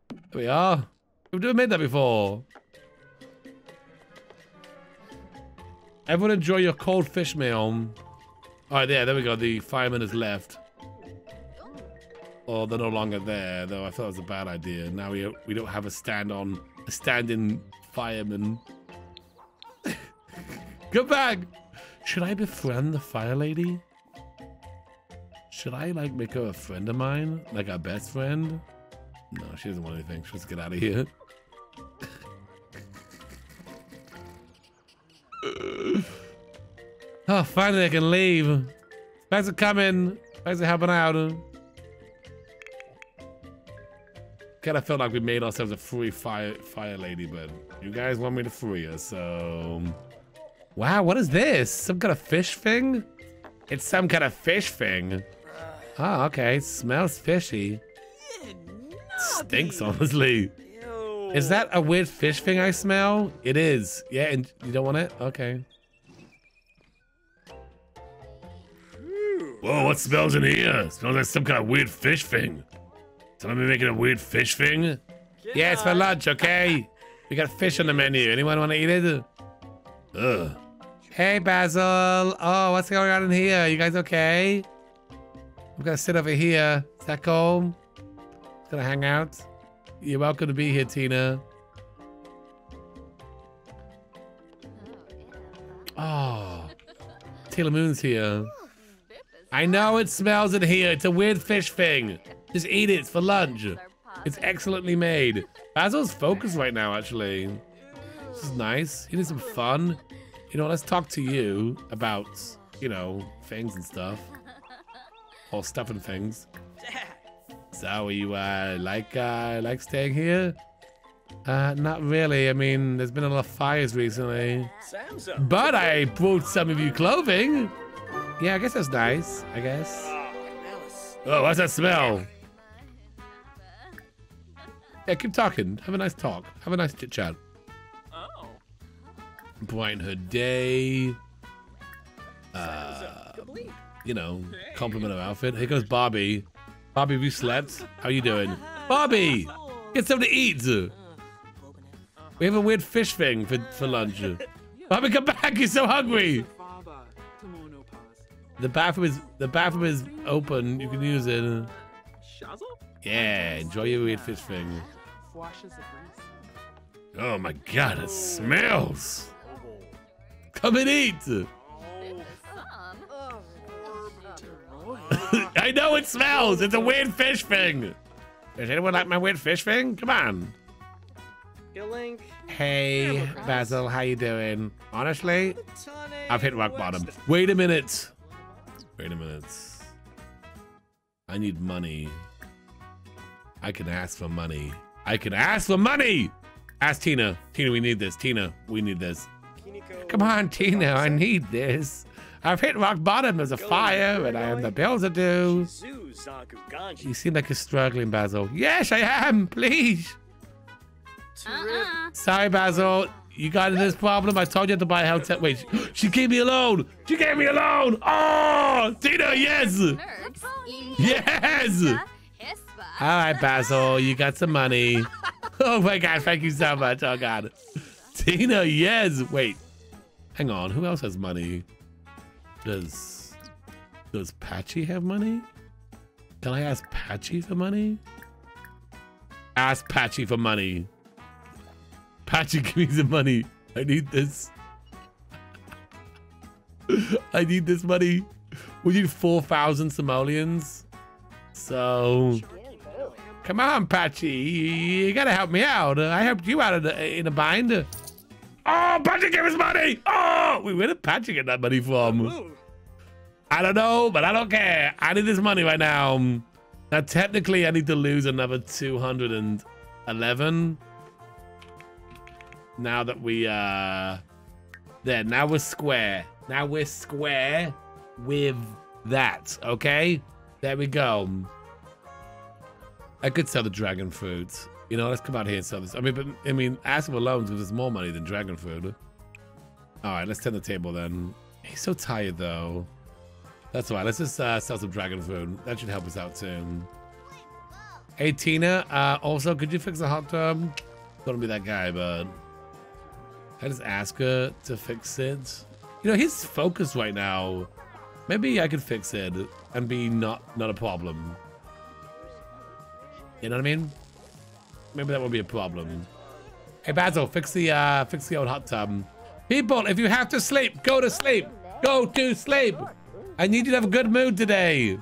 C: There we are. We've never made that before. Everyone enjoy your cold fish meal. Alright, there, there we go. The fireman has left. Oh, they're no longer there, though I thought it was a bad idea. Now we we don't have a stand on a stand-in fireman. Go back! Should I befriend the fire lady? Should I like make her a friend of mine? Like our best friend? No, she doesn't want anything. To get out of here. oh, finally I can leave. Thanks for coming. Thanks for helping out. Kind of felt like we made ourselves a free fire fire lady, but you guys want me to free her, so... Wow, what is this? Some kind of fish thing? It's some kind of fish thing. Oh, okay. Smells fishy. Stinks, honestly. Is that a weird fish thing I smell? It is. Yeah, and you don't want it? Okay. Whoa, what smells in here? Smells like some kind of weird fish thing. Someone making a weird fish thing? Yeah, it's for lunch, okay? We got fish on the menu. Anyone want to eat it? Ugh. Hey, Basil. Oh, what's going on in here? You guys okay? I'm gonna sit over here. Is that cool? gonna hang out. You're welcome to be here, Tina. Oh, Taylor Moon's here. I know it smells in here. It's a weird fish thing. Just eat it. It's for lunch. It's excellently made. Basil's focused right now, actually. This is nice. He did some fun. You know, let's talk to you about, you know, things and stuff. Or stuff and things. So you uh, like uh, like staying here? Uh, not really. I mean, there's been a lot of fires recently. But I brought some of you clothing. Yeah, I guess that's nice. I guess. Oh, what's that smell? Yeah, keep talking. Have a nice talk. Have a nice chit chat.
D: Oh.
C: Brighten her day. Uh, you know, compliment her outfit. Here goes Bobby. Bobby, have you slept? How you doing? Bobby, get something to eat. We have a weird fish thing for, for lunch. Bobby, come back. You're so hungry. The bathroom is the bathroom is open. You can use it. Yeah, enjoy your weird fish thing. Oh my god, it smells. Come and eat. Oh. I know it smells. It's a weird fish thing. Does anyone like my weird fish thing? Come on.
D: Gilink.
C: Hey, Basil, how you doing? Honestly, I've hit rock bottom. Wait a minute. Wait a minute. I need money. I can ask for money. I can ask for money. Ask Tina. Tina, we need this. Tina, we need this. Come on, Tina, I need this. I've hit rock bottom. There's a fire, and I have the bills to do. You seem like you're struggling, Basil. Yes, I am. Please.
E: Uh-uh.
C: Sorry, Basil. You got in this problem. I told you to buy a hotel. Wait, she gave me a loan. She gave me a loan. Oh, Tina, yes. Yes. All right, Basil, you got some money. Oh my God, thank you so much. Oh God. Tina, yes. Wait, hang on. Who else has money? Does Does Patchy have money? Can I ask Patchy for money? Ask Patchy for money. Patchy, give me some money. I need this. I need this money. We need 4,000 simoleons. So, come on, Patchy. You gotta help me out. I helped you out in a, in a bind. Oh, Patchy gave us money. Oh, wait, where did Patchy get that money from? I don't know, but I don't care. I need this money right now. Now, technically, I need to lose another 211. Now that we, uh... There, now we're square. Now we're square with that, okay? There we go. I could sell the dragon fruit. You know, let's come out here and sell this. I mean, but, I mean, Aspen alone gives us more money than dragon fruit. All right, let's turn the table then. He's so tired, though. That's why. Let's just uh, sell some dragon food. That should help us out soon. Hey Tina, uh, also could you fix the hot tub? Don't be that guy, but I just ask her to fix it. You know, he's focused right now. Maybe I could fix it and be not not a problem. You know what I mean? Maybe that would be a problem. Hey Basil, fix the uh, fix the old hot tub. People, if you have to sleep, go to sleep. Go to sleep. I need you to have a good mood today.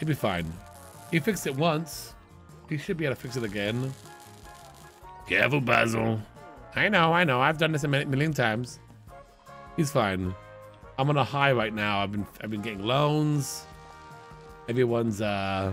C: He'll be fine. He fixed it once. He should be able to fix it again. Careful, Basil. I know, I know. I've done this a million times. He's fine. I'm on a high right now. I've been I've been getting loans. Everyone's uh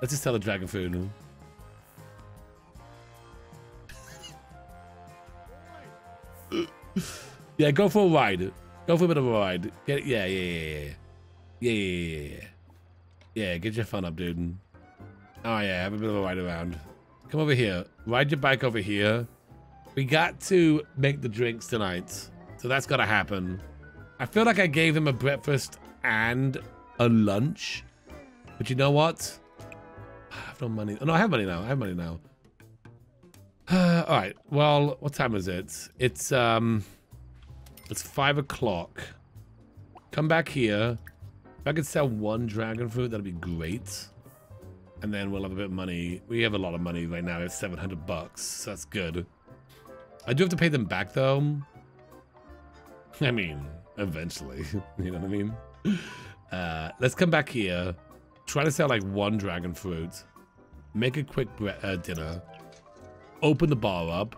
C: Let's just sell the dragon food. yeah, go for a ride. Go for a bit of a ride. Get, yeah, yeah, yeah, yeah. Yeah, yeah, yeah, yeah. Yeah, get your fun up, dude. Oh yeah, have a bit of a ride around. Come over here. Ride your bike over here. We got to make the drinks tonight. So that's gotta happen. I feel like I gave them a breakfast and a lunch. But you know what? I have no money. No, I have money now. I have money now. All right. Well, what time is it? It's um, it's five o'clock. Come back here. If I could sell one dragon fruit, that'd be great. And then we'll have a bit of money. We have a lot of money right now. We have 700 bucks. So that's good. I do have to pay them back though. I mean, eventually. you know what I mean? Uh, let's come back here. Try to sell like one dragon fruit. Make a quick uh, dinner. Open the bar up.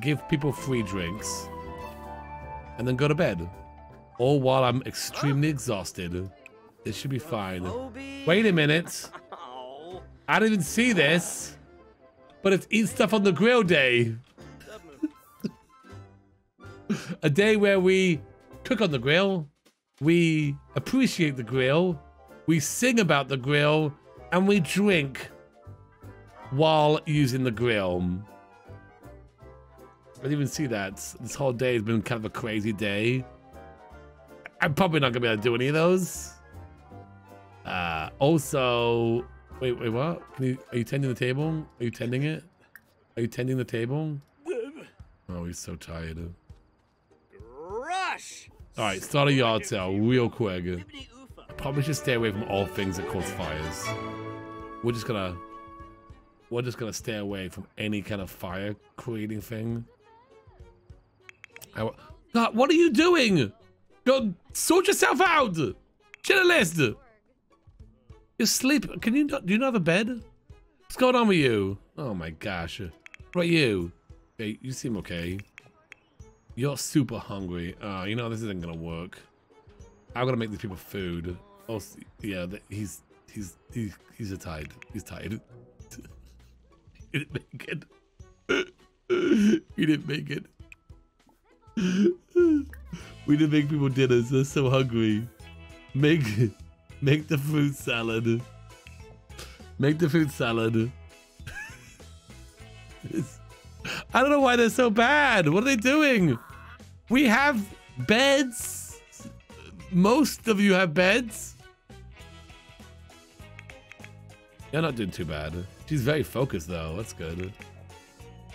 C: Give people free drinks. And then go to bed. All while I'm extremely exhausted. This should be fine. Wait a minute. I didn't even see this. But it's eat stuff on the grill day. a day where we cook on the grill, we appreciate the grill, we sing about the grill, and we drink while using the grill. I didn't even see that. This whole day has been kind of a crazy day. I'm probably not gonna be able to do any of those. Uh, also, wait, wait, what? Can you, are you tending the table? Are you tending it? Are you tending the table? Oh, he's so tired.
D: Rush.
C: All right, start a yard sale real quick. Probably should stay away from all things that cause fires. We're just gonna, we're just gonna stay away from any kind of fire creating thing. I, God, what are you doing? Go sort yourself out. Journalist. You're asleep. Can you not? Do you not have a bed? What's going on with you? Oh my gosh. What you? Hey, you seem okay. You're super hungry. Uh, you know this isn't gonna work. I'm gonna make these people food. Oh, yeah, he's he's he's he's tired. He's tired. he didn't make it. he didn't make it. we didn't make people dinners. They're so hungry. Make make the fruit salad. Make the fruit salad. I don't know why they're so bad. What are they doing? We have beds. Most of you have beds. You're not doing too bad. She's very focused though. That's good.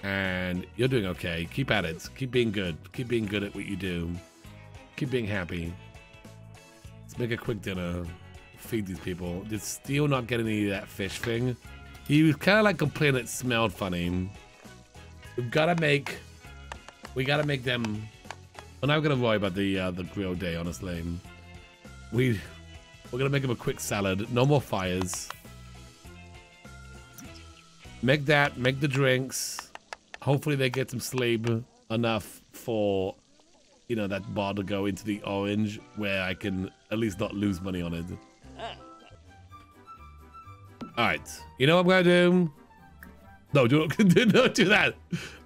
C: And you're doing okay. Keep at it. Keep being good. Keep being good at what you do. Keep being happy. Let's make a quick dinner. Feed these people. Did Steel not get any of that fish thing? He was kind of like complaining it smelled funny. We've got to make. We got to make them. We're not gonna worry about the uh, the grill day, honestly. We we're gonna make them a quick salad. No more fires. Make that. Make the drinks. Hopefully they get some sleep enough for you know that bar to go into the orange where I can at least not lose money on it. All right. You know what I'm gonna do? No, do not, do not do that.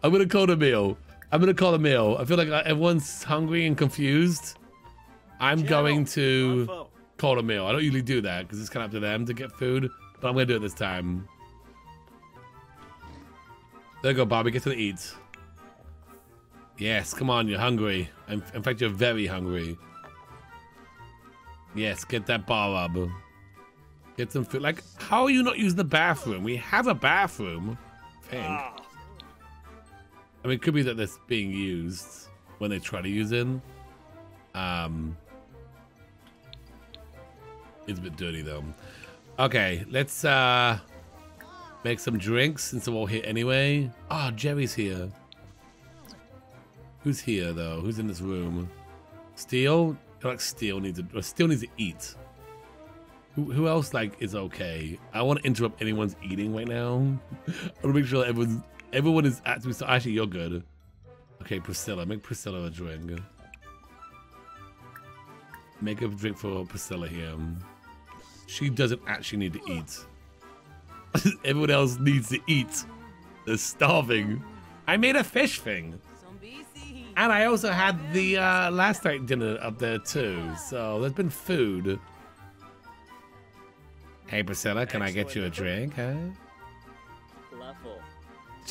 C: I'm gonna call it a meal. I'm gonna call it a meal. I feel like uh, everyone's hungry and confused. I'm going to call a meal. I don't usually do that because it's kind of up to them to get food, but I'm gonna do it this time. There you go, Bobby. Get to the eat. Yes, come on. You're hungry. In, in fact, you're very hungry. Yes, get that bar up. Get some food. Like, how are you not using the bathroom? We have a bathroom. I. I mean, it could be that that's being used when they try to use it. Um, it's a bit dirty though. Okay, let's uh make some drinks since we're all here anyway. Ah, Jerry's here. Who's here though? Who's in this room? Steel? Like Steel needs to. Steel needs to eat. Who, who else like is okay? I want to interrupt anyone's eating right now. I want to make sure that everyone's everyone is. So actually, you're good. Okay, Priscilla, make Priscilla a drink. Make a drink for Priscilla here. She doesn't actually need to eat. Everyone else needs to eat. They're starving. I made a fish thing. And I also had the uh, last night dinner up there too. So there's been food. Hey, Priscilla, can I get you a drink, huh?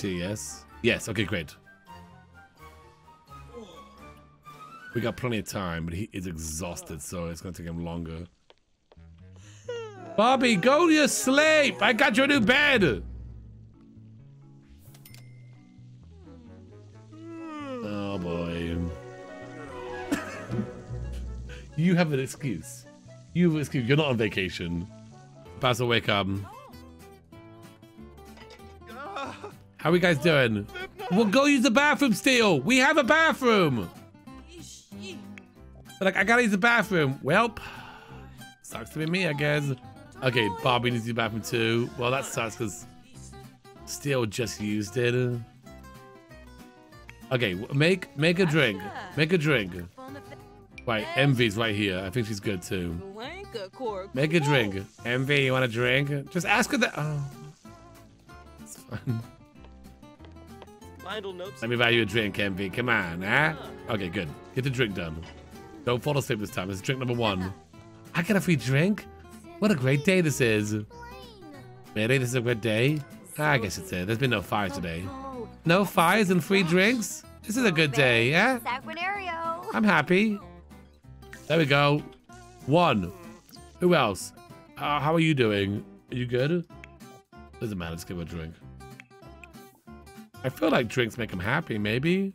C: Yes. Yes, okay, great. We got plenty of time, but he is exhausted, so it's gonna take him longer. Bobby, go to your sleep! I got you a new bed! Oh boy. you have an excuse. You have an excuse. You're not on vacation. Basil, wake up. How are you guys doing? Well, go use the bathroom still. We have a bathroom. Like, I gotta use the bathroom. Welp. Sucks to be me, I guess. Okay, Bobby needs to use the bathroom too. Well, that sucks because Steel just used it. Okay, make make a drink. Make a drink. Right, Envy's right here. I think she's good too. Make a drink. Envy, you want a drink? Just ask her that. Oh. It's fine.
D: Final notes.
C: Let me buy you a drink, Envy. Come on, huh? Okay, good. Get the drink done. Don't fall asleep this time. It's drink number one. I got a free drink? What a great day this is. Really? This is a great day? I guess it's it. There's been no fires today. No fires and free drinks? This is a good day, yeah? I'm happy. There we go. One. Who else? Uh, how are you doing? Are you good? Doesn't matter. Let's give her a drink. I feel like drinks make him happy, maybe.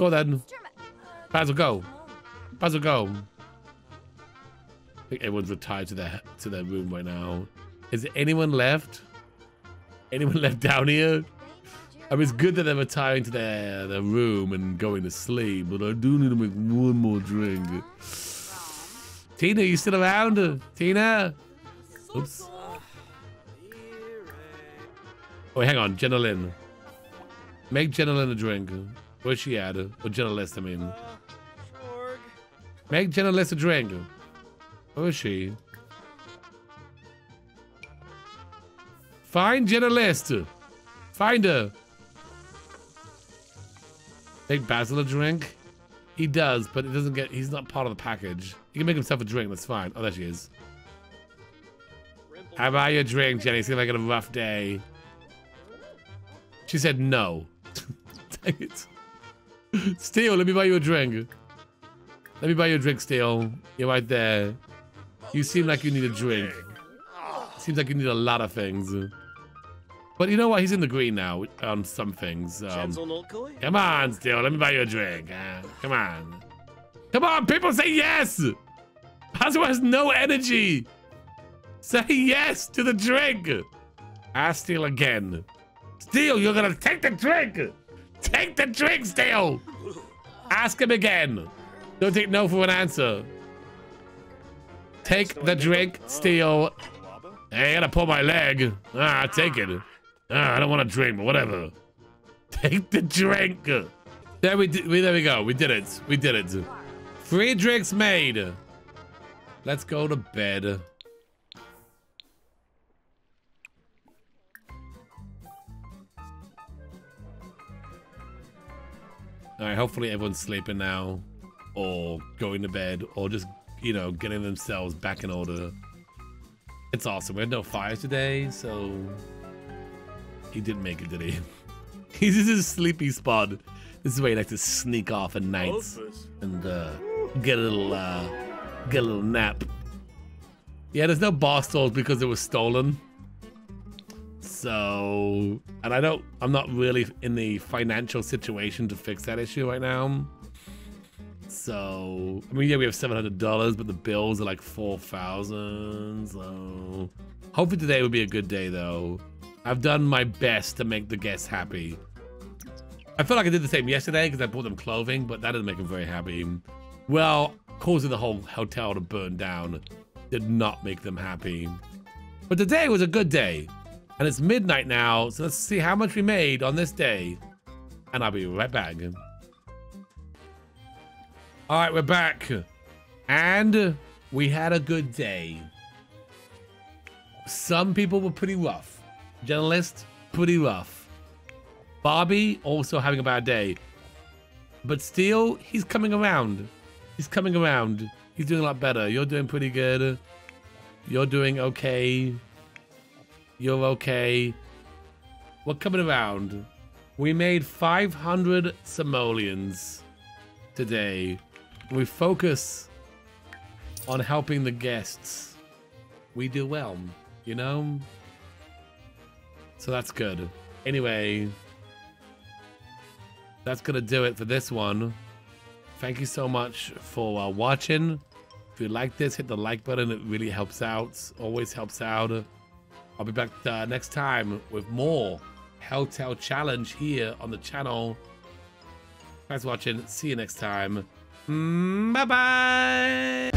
E: Go
C: then. Basil, go. Basil, go. I think everyone's retired to their to their room right now. Is anyone left? Anyone left down here? I mean, it's good that they're retiring to their, their room and going to sleep, but I do need to make one more drink. Tina, you still around? Tina? Oops. Oh, hang on. Jenna Lynn. Make Jenna Lynn a drink. Where's she at? Or Jenna List, I mean.
D: Oh, Shorg.
C: Make Jenna List a drink. Where is she? Find Jenna List. Find her. Make Basil a drink. He does, but it doesn't get. He's not part of the package. He can make himself a drink. That's fine. Oh, there she is. How about your drink, Jenny? Seems like a rough day. She said no. Dang it. Steel, let me buy you a drink. Let me buy you a drink, Steel. You're right there. You seem like you need a drink. Seems like you need a lot of things. But you know what? He's in the green now on some things. Um, come on, Steel. Let me buy you a drink. Uh, come on. Come on, people say yes. Hazuo has no energy. Say yes to the drink. Ask Steel again. Steel, you're gonna take the drink. Take the drink, Steel. Ask him again. Don't take no for an answer. Take the drink, Steel. Hey, I gotta pull my leg. Ah, take it. Ah, I don't want to drink, but whatever. Take the drink. There we, we there we go. We did it. We did it. Three drinks made. Let's go to bed. All right, hopefully everyone's sleeping now, or going to bed, or just, you know, getting themselves back in order. It's awesome. We had no fires today, so he didn't make it, did he? He's in his sleepy spot. This is where he likes to sneak off at nights and uh, get a little, uh, get a little nap. Yeah, there's no bar stools because it was stolen. So, and I don't, I'm not really in the financial situation to fix that issue right now. So, I mean, yeah, we have $700, but the bills are like 4000 So, hopefully today would be a good day, though. I've done my best to make the guests happy. I feel like I did the same yesterday because I bought them clothing, but that didn't make them very happy. Well, causing the whole hotel to burn down did not make them happy. But today was a good day. And it's midnight now, so let's see how much we made on this day. And I'll be right back. All right, we're back. And we had a good day. Some people were pretty rough. Journalist, pretty rough. Bobby also having a bad day. But still, he's coming around. He's coming around. He's doing a lot better. You're doing pretty good. You're doing okay. You're okay. We're coming around. We made 500 simoleons today. We focus on helping the guests. We do well, you know? So that's good. Anyway, that's going to do it for this one. Thank you so much for uh, watching. If you like this, hit the like button. It really helps out. Always helps out. I'll be back uh, next time with more Hotel Challenge here on the channel. Thanks for watching. See you next time. Bye bye.